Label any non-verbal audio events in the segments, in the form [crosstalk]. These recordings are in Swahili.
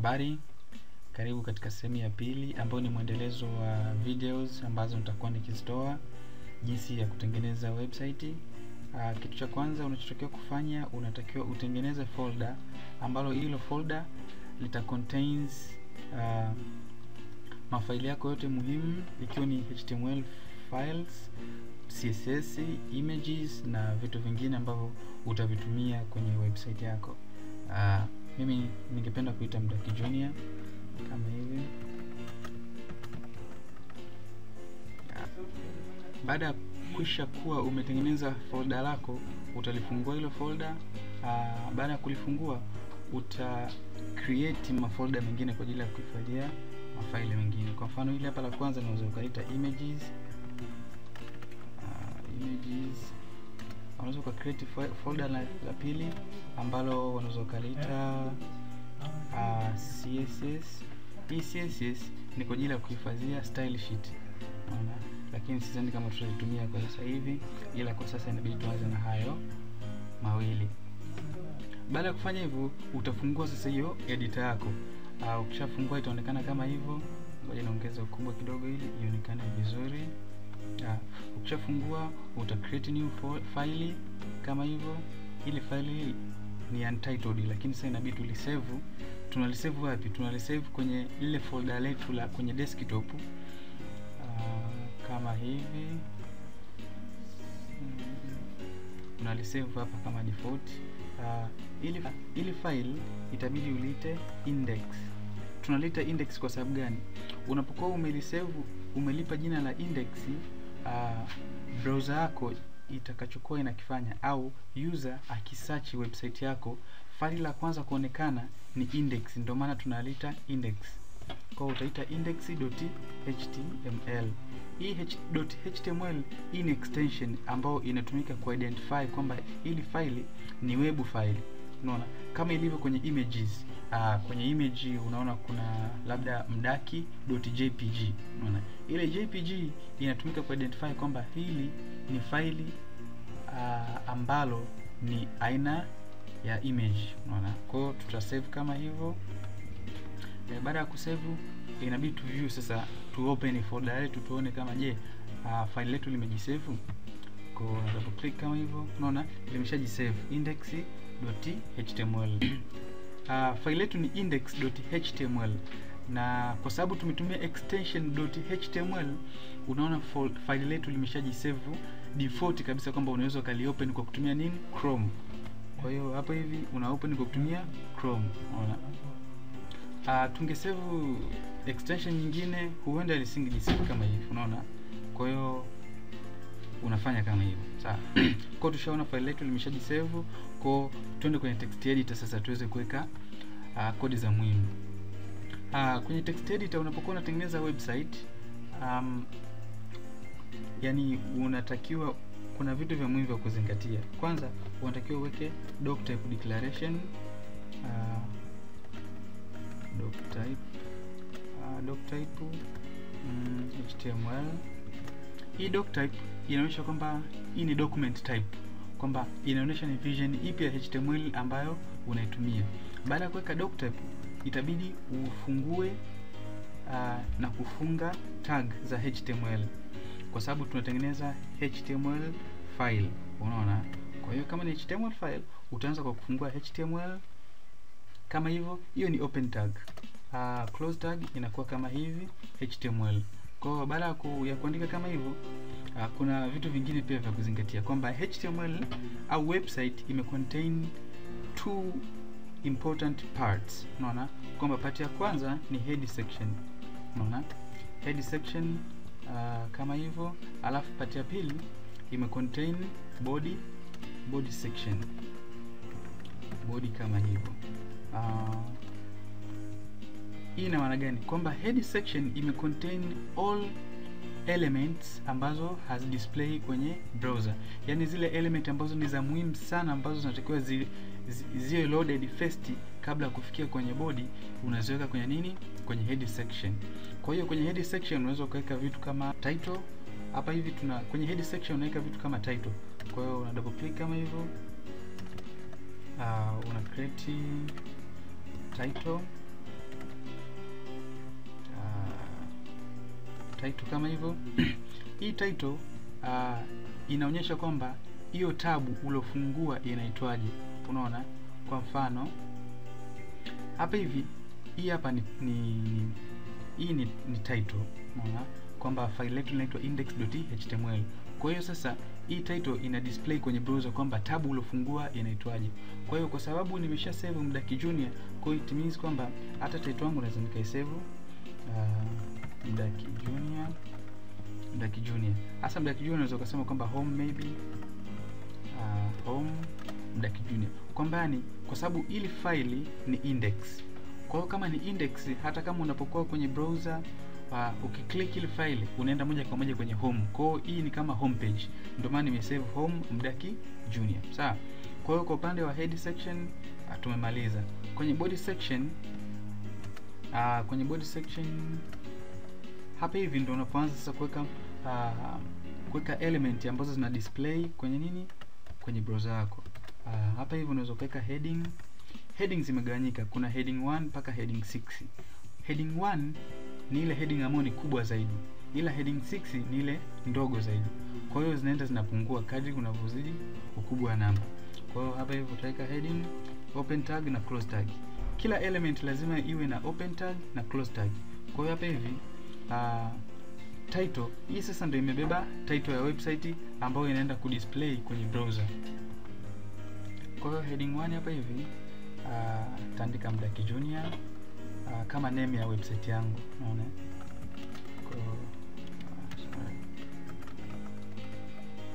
Habari, karibu katika sehemu ya pili ambayo ni mwendelezo wa videos ambazo nitakuwa nikizitoa jinsi ya kutengeneza website. Uh, kitu cha kwanza unachotakiwa kufanya unatakiwa utengeneze folder ambalo hilo folder lita contains uh, mafaili yako yote muhimu ikiwa ni HTML files, CSS, images na vitu vingine ambavyo utavitumia kwenye website yako. Uh, mimi ningependa kuita Mdaki Junior kama hivi. Baada ya kwisha kuwa umetengeneza folda lako, utalifungua hilo folder. Uh, baada ya kulifungua uta create mafolda mengine kwa ajili ya kuhifadhia mafaili mengine. Kwa mfano hili hapa la kwanza naweza ukaita images. Uh, images unaweza uka create folder la, la pili ambalo unaweza ukaliita uh, CSS. Hii CSS ni kwa ajili ya kuhifadhia style sheet. Unaona? Lakini sidhani kama tutaitumia kwa sasa hivi, ila kwa sasa inabidi tuanze na hayo mawili. Baada ya kufanya hivyo, utafungua sasa hiyo editor yako. Uh, ukishafungua itaonekana kama hivyo. Ngoja niongeze ukubwa kidogo ili ionekane vizuri. Ukishafungua uta create new file kama hivyo. Ili file hii ni untitled, lakini sasa inabidi tulisave. Tunalisave wapi? Tunalisave kwenye lile folder letu la kwenye desktop. Uh, kama hivi unalisave hapa kama default. Uh, ili, ili file itabidi ulite index. Tunalita index kwa sababu gani? Unapokuwa umelisave umelipa jina la index, uh, browser yako itakachokuwa inakifanya au user akisachi website yako, faili la kwanza kuonekana ni index, ndio maana tunalita index. Kwa utaita index.html. Hii .html hii ni extension ambayo inatumika ku identify kwamba ili faili ni web file. Unaona, kama ilivyo kwenye images. Aa, kwenye image unaona kuna labda mdaki.jpg. Unaona, ile jpg inatumika ku identify kwamba hili ni faili uh, ambalo ni aina ya image. Unaona, kwa hiyo tutasave kama hivyo. E, baada ya kusave inabidi tu view sasa, tu open folder letu tuone kama je, uh, file letu limejisave. Kwa double click kama hivyo, unaona limeshajisave index.html. Uh, file yetu ni index.html na kwa sababu tumetumia extension.html, unaona file letu limeshajisave default kabisa kwamba unaweza ukaliopen kwa kutumia nini, Chrome. Kwa hiyo hapo hivi una open kwa kutumia Chrome, unaona. Uh, tungesave extension nyingine huenda lisingejisave kama hivi, unaona. Kwa hiyo unafanya kama hivyo sawa. [clears throat] Kwa tushaona file letu limeshajisave, kwa twende kwenye text editor sasa tuweze kuweka uh, kodi za muhimu. Uh, kwenye text editor unapokuwa unatengeneza website um, yani unatakiwa kuna vitu vya muhimu vya kuzingatia. Kwanza unatakiwa uweke doc type declaration uh, doc type uh, doc type mm, HTML. Hii doc type inaonyesha kwamba hii ni document type, kwamba inaonyesha ni version ipi ya HTML ambayo unaitumia. Baada ya kuweka doc type, itabidi ufungue uh, na kufunga tag za HTML kwa sababu tunatengeneza HTML file, unaona. Kwa hiyo kama ni HTML file utaanza kwa kufungua HTML kama hivyo, hiyo ni open tag. Uh, close tag inakuwa kama hivi HTML. Kwa hiyo baada ya kuandika kama hivyo, uh, kuna vitu vingine pia vya kuzingatia kwamba HTML au website ime contain two important parts. Unaona kwamba part ya kwanza ni head section, unaona head section uh, kama hivyo, alafu part ya pili ime contain body body section, body kama hivyo. Uh, hii ina maana gani? Kwamba head section ime contain all elements ambazo has display kwenye browser, yaani zile element ambazo ni za muhimu sana ambazo zinatakiwa zi, zi, loaded first kabla ya kufikia kwenye body, unaziweka kwenye nini? Kwenye head section. Kwa hiyo kwenye head section unaweza ukaweka vitu kama title. Hapa hivi tuna kwenye head section unaweka vitu kama title. Kwa hiyo una double click kama hivyo, uh, una create title title kama hivyo. [clears throat] Hii title uh, inaonyesha kwamba hiyo tabu uliofungua inaitwaje? Unaona kwa mfano hapa hivi hii hapa ni, ni, hii ni, ni title unaona kwamba file letu inaitwa index.html kwa hiyo sasa hii title ina display kwenye browser kwamba tabu uliofungua inaitwaje. Kwa hiyo kwa sababu nimesha save mdaki junior kwa hiyo it means kwamba hata title yangu naweza nikaisave uh, mdaki junior. Mdaki junior. Hasa mdaki junior unaweza ukasema kwamba home maybe. Uh, home mdaki junior. Kwamba ni kwa sababu ili faili ni index. Kwa hiyo kama ni index hata kama unapokuwa kwenye browser uh, ukiklik ile file unaenda moja kwa moja kwenye home. Kwa hiyo hii ni kama home page. Ndio maana nimesave home mdaki junior. Sawa? Kwa hiyo kwa upande wa head section uh, tumemaliza. Kwenye body section uh, kwenye body section hapa hivi ndio unapoanza sasa kuweka uh, kuweka element ambazo zina display kwenye nini? Kwenye browser yako. Uh, hapa hivi unaweza kuweka heading. Heading zimegawanyika. Kuna heading 1 mpaka heading 6 heading 1 ni ile heading ambayo ni kubwa zaidi. Ila heading 6 ni ile ndogo zaidi. Kwa hiyo zinaenda zinapungua kadri unavyozidi ukubwa wa namba. Kwa hiyo hapa hivi utaweka heading open tag na close tag. Kila element lazima iwe na open tag na close tag. Kwa hiyo hapa hivi uh, title. Hii sasa ndio imebeba title ya website ambayo inaenda kudisplay kwenye browser. Kwa hiyo heading 1 hapa hivi uh, taandika mdaki junior uh, kama name ya website yangu unaona?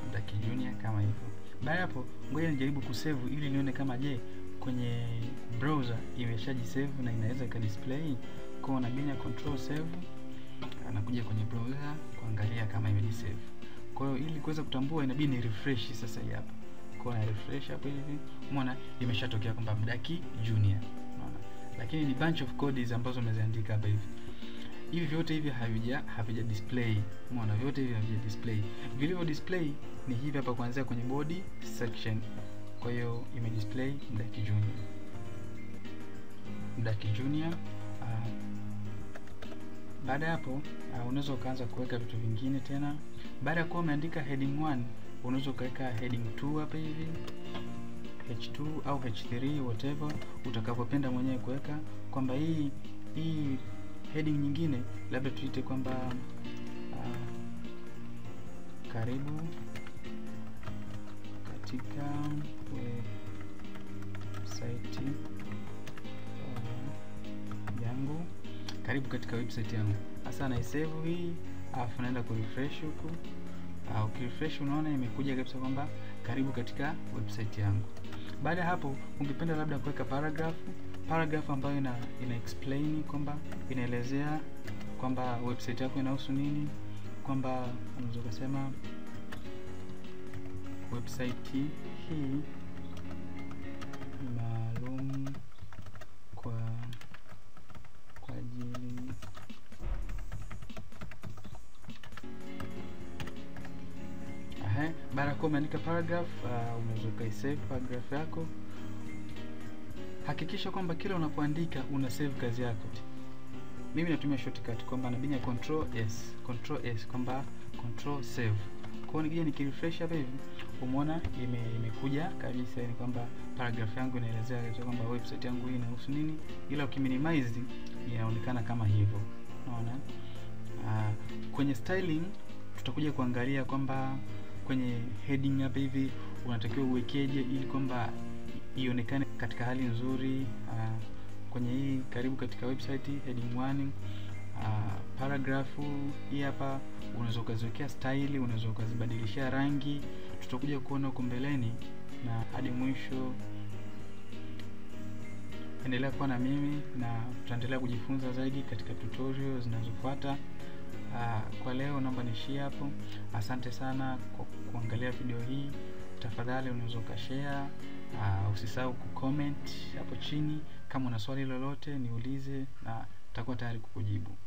Mdaki junior kama hivyo. Baada hapo ngoja nijaribu kusave ili nione kama je kwenye browser imeshajisave na inaweza ikadisplay. Kwa nabinya control save anakuja kwenye browser kuangalia kama imejisave kwa hiyo ili kuweza kutambua inabidi ni refresh sasa hii hapa. Kwa hiyo refresh hapo hivi. Umeona imeshatokea kwamba mdaki junior. Unaona lakini ni bunch of codes ambazo umeziandika hapa hivi. Hivi vyote hivi havija havija display. Umeona vyote hivi havija display. Vilivyo display ni hivi hapa kuanzia kwenye body section. Kwa hiyo ime display mdaki junior. Mdaki junior uh, baada ya hapo uh, unaweza ukaanza kuweka vitu vingine tena. Baada ya kuwa umeandika heading 1 unaweza ukaweka heading 2 hapa hivi h2 au h3 whatever utakapopenda mwenyewe kuweka. Kwamba hii hii heading nyingine labda tuite kwamba uh, karibu katika website karibu katika website yangu. Hasa naisave hii alafu naenda kurefresh huku. Uh, ukirefresh unaona imekuja kabisa kwamba karibu katika website yangu. Baada ya hapo ungependa labda kuweka paragraph paragraph ambayo ina, ina explain kwamba inaelezea kwamba website yako inahusu nini kwamba unaweza ukasema website hii baada ya kuwa umeandika paragraph uh, unaweza ukaisave paragraph yako. Hakikisha kwamba kila unapoandika una save kazi yako. Mimi natumia shortcut kwamba nabinya control s control s kwamba control save. Kwa nikija nikirefresh hapa hivi umeona ime, imekuja kabisa ni kwamba paragraph yangu inaelezea kwa kwamba website yangu hii inahusu nini ila ukiminimize inaonekana kama hivyo. Unaona? Uh, kwenye styling tutakuja kuangalia kwamba kwenye heading hapa hivi unatakiwa uwekeje ili kwamba ionekane katika hali nzuri uh, kwenye hii karibu katika website heading 1 uh, paragrafu hii hapa unaweza ukaziwekea style unaweza ukazibadilishia rangi. Tutakuja kuona huko mbeleni na hadi mwisho. Endelea kuwa na mimi na tutaendelea kujifunza zaidi katika tutorial zinazofuata uh, kwa leo naomba nishie hapo. Asante sana kwa kuangalia video hii. Tafadhali unaweza ukashare. Uh, usisahau kucomment hapo chini. Kama una swali lolote niulize na takuwa tayari kukujibu